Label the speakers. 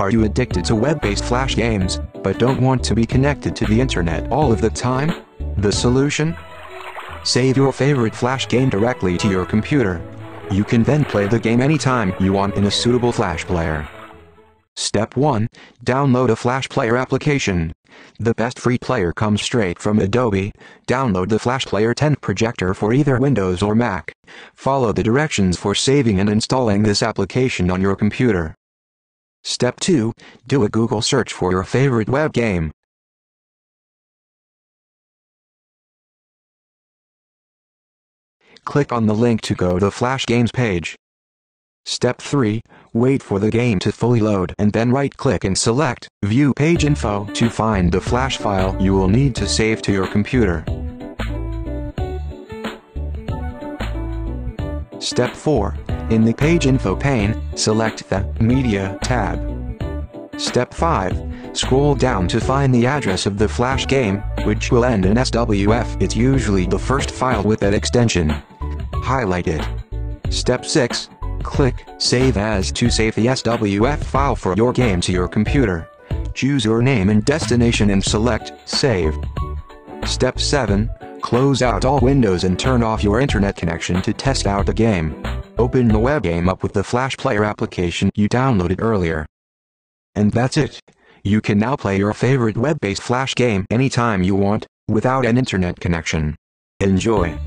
Speaker 1: Are you addicted to web-based flash games, but don't want to be connected to the internet all of the time? The solution? Save your favorite flash game directly to your computer. You can then play the game anytime you want in a suitable flash player. Step 1. Download a Flash Player application. The best free player comes straight from Adobe. Download the Flash Player 10 projector for either Windows or Mac. Follow the directions for saving and installing this application on your computer. Step 2. Do a Google search for your favorite web game. Click on the link to go to the Flash Games page. Step 3. Wait for the game to fully load and then right-click and select View Page Info to find the flash file you will need to save to your computer. Step 4. In the Page Info pane, select the Media tab. Step 5. Scroll down to find the address of the flash game, which will end in SWF. It's usually the first file with that extension. Highlight it. Step 6. Click Save As to save the SWF file for your game to your computer. Choose your name and destination and select Save. Step 7. Close out all windows and turn off your internet connection to test out the game. Open the web game up with the Flash Player application you downloaded earlier. And that's it. You can now play your favorite web-based Flash game anytime you want, without an internet connection. Enjoy.